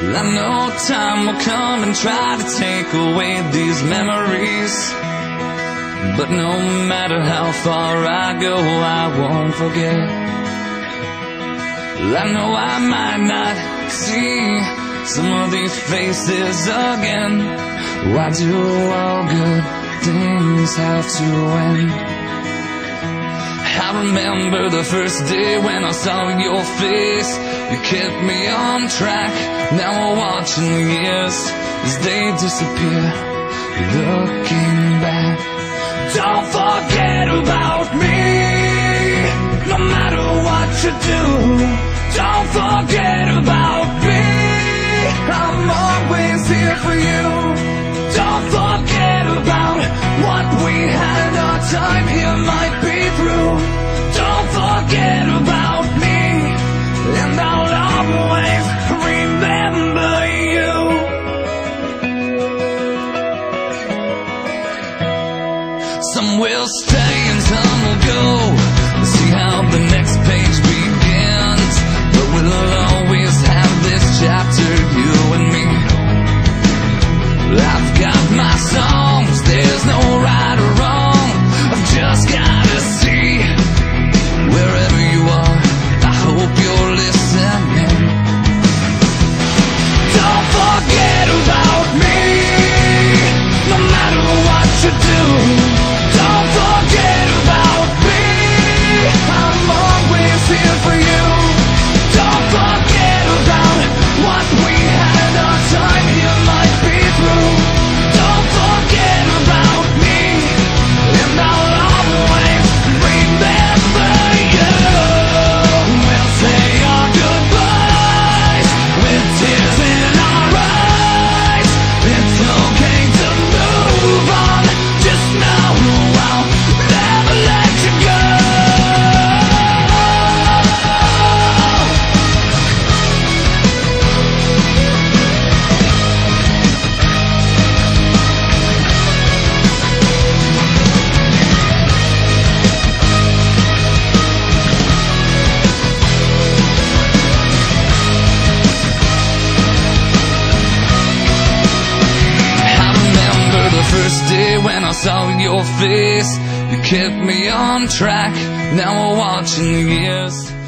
I know time will come and try to take away these memories. But no matter how far I go, I won't forget. I know I might not see some of these faces again. Why do all good things have to end? I remember the first day when I saw your face. You kept me on track. Now I'm watching the years as they disappear. Looking back, don't forget about me. No matter what you do, don't forget about me. I'm always here for you. Forget about me, and I'll always remember you. Some will stay and some will go. See how the next saw your face. You kept me on track. Now we're watching the years.